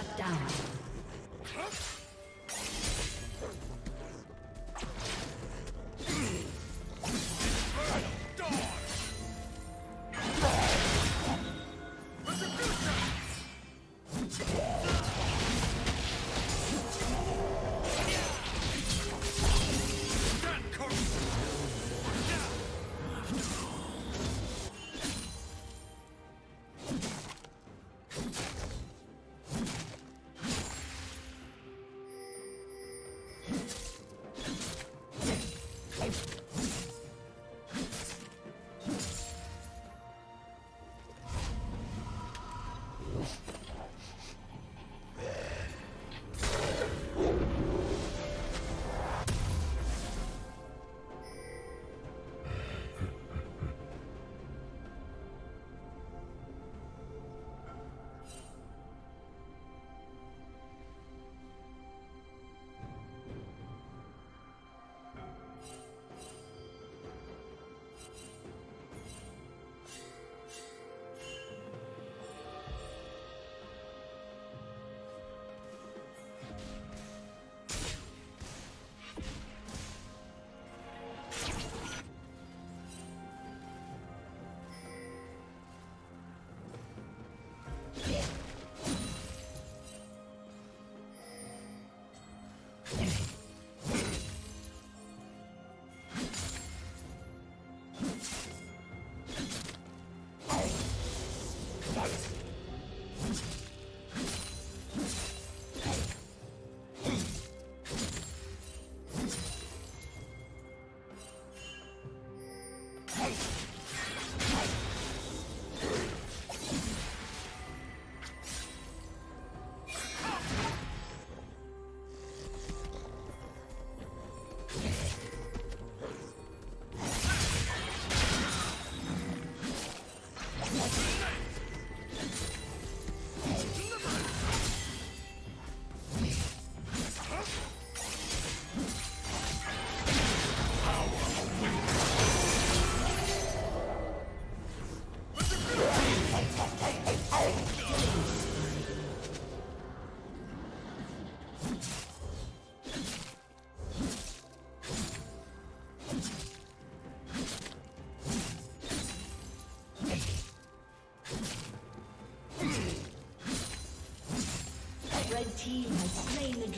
Shut down.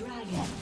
dragon.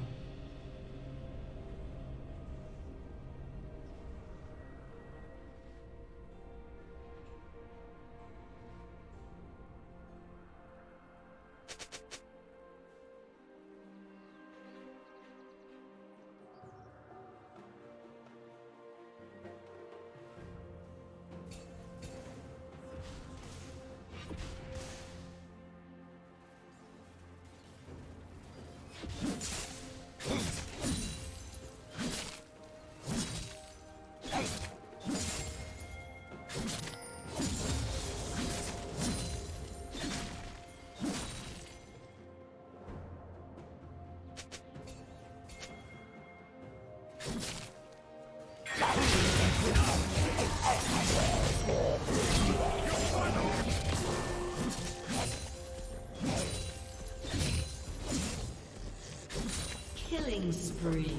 Killing spree.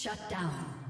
Shut down.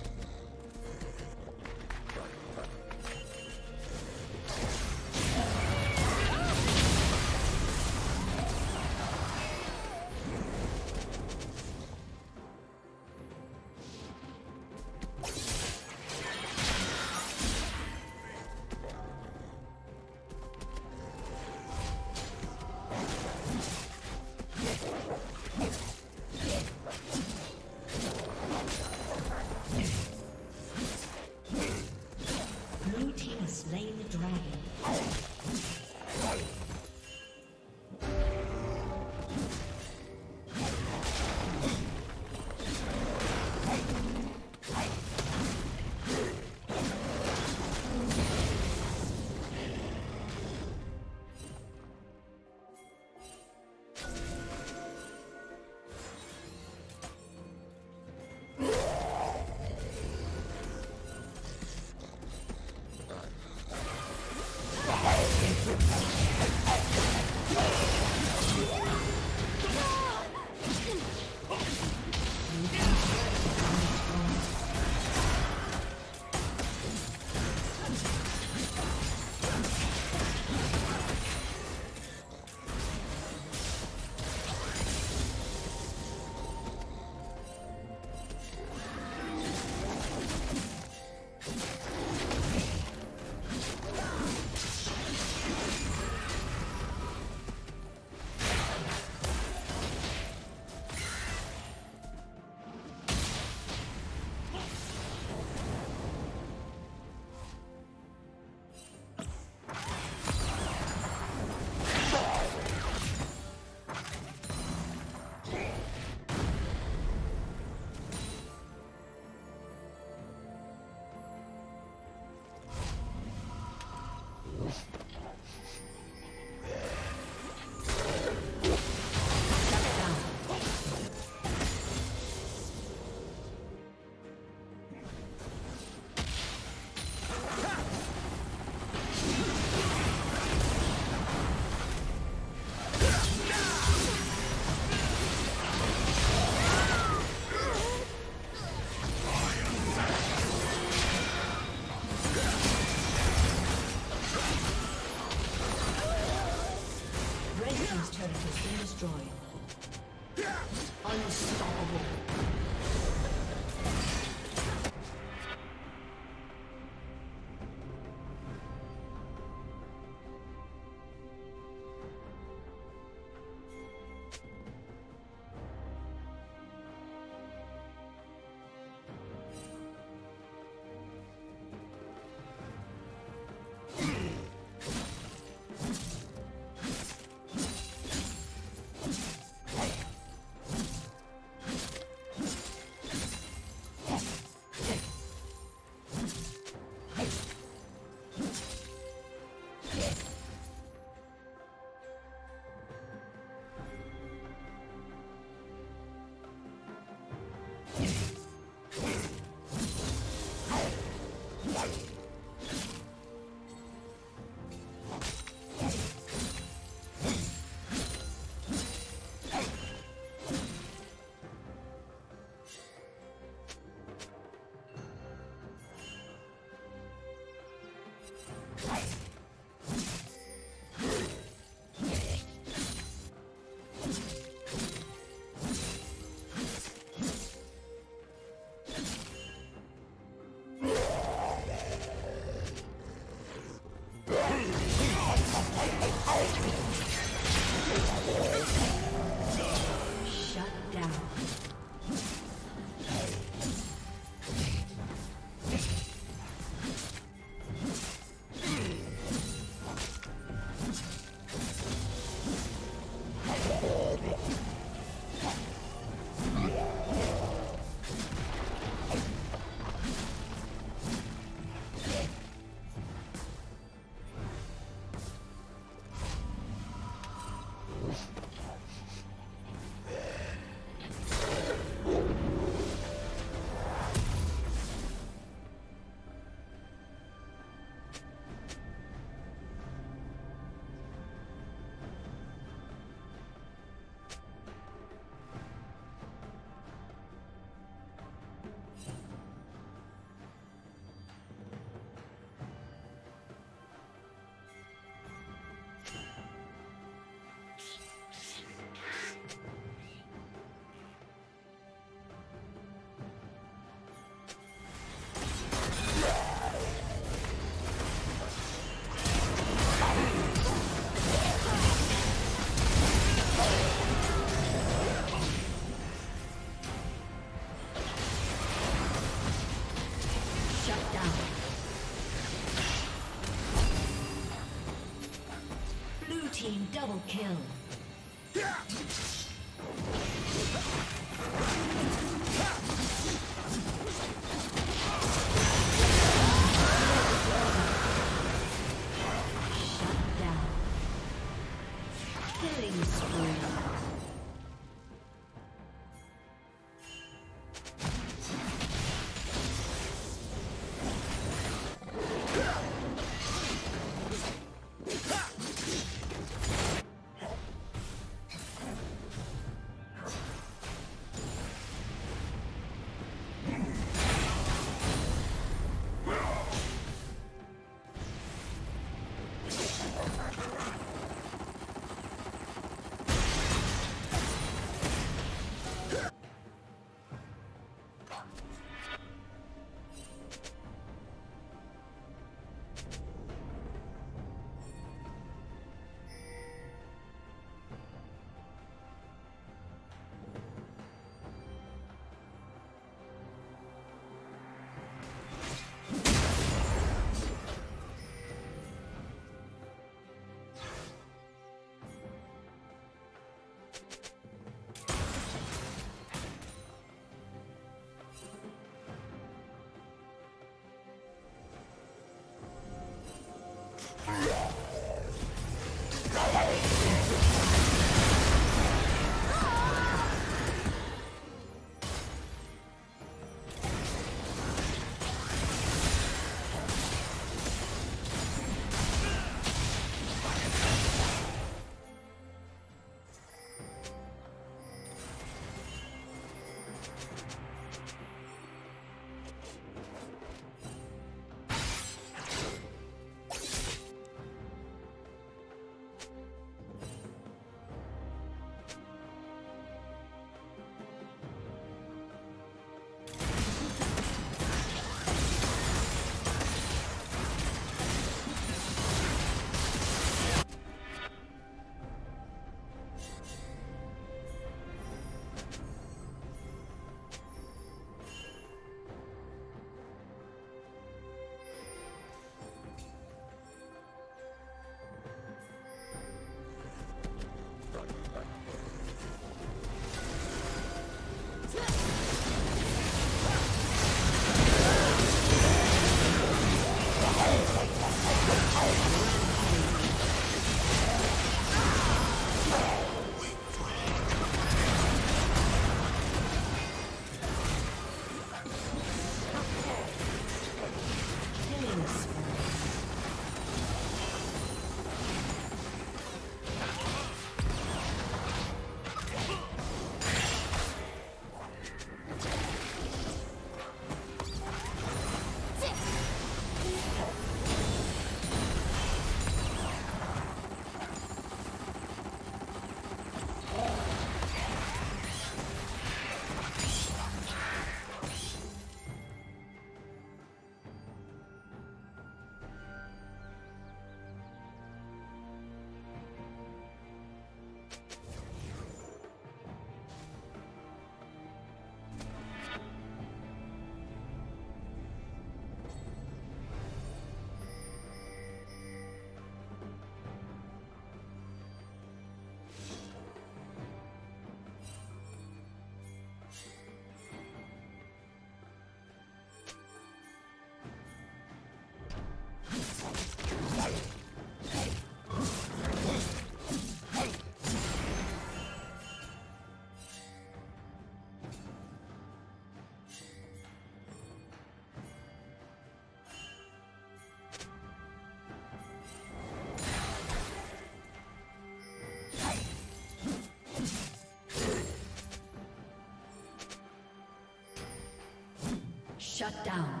Shut down.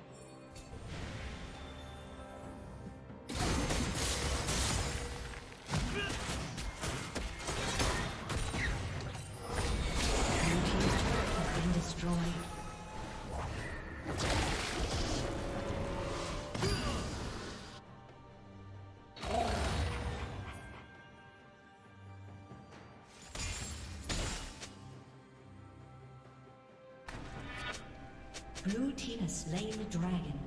Slain the dragon.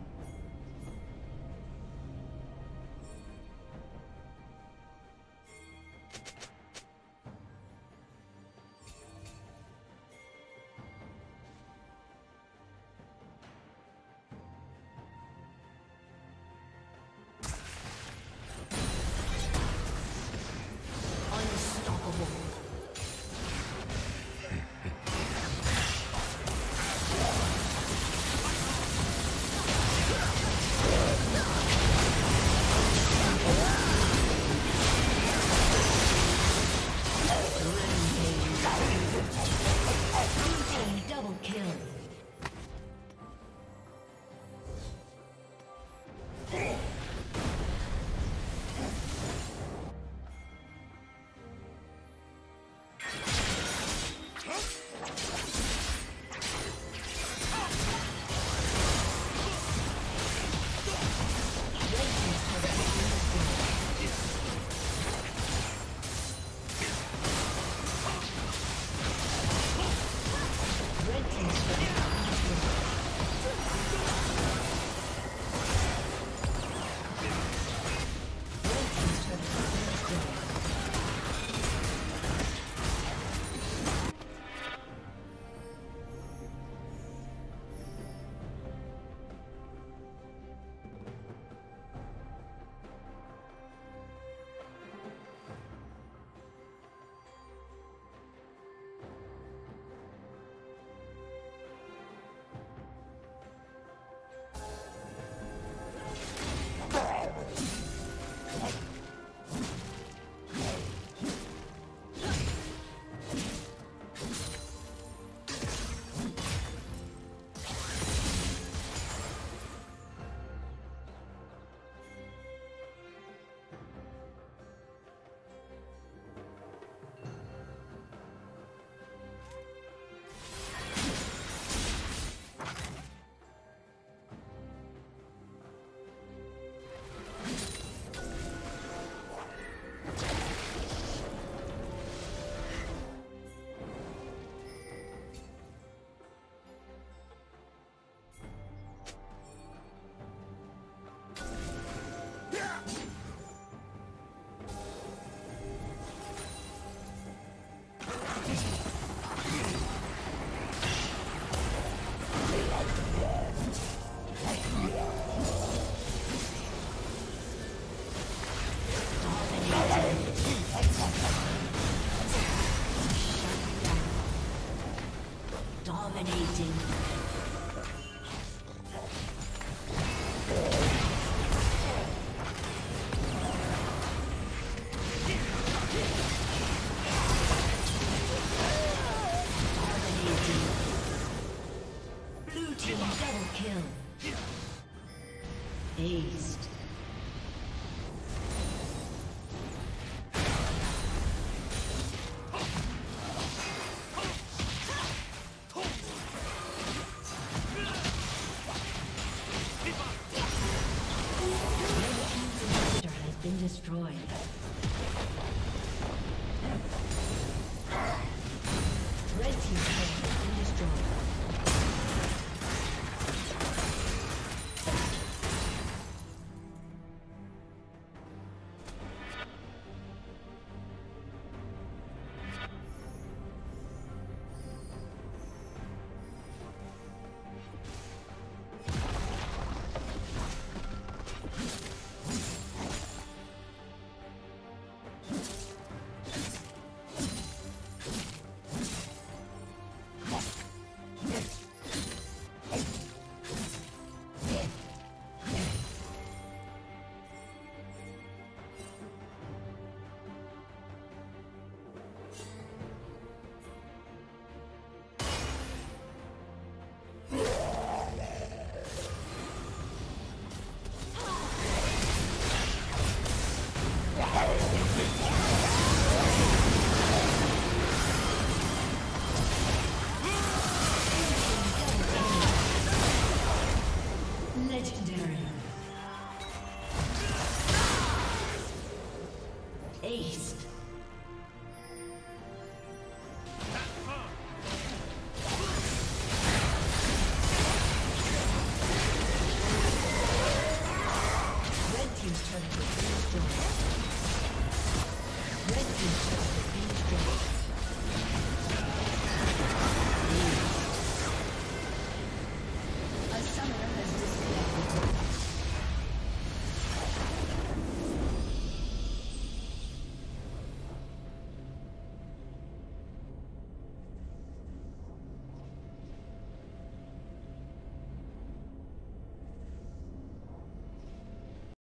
Aced.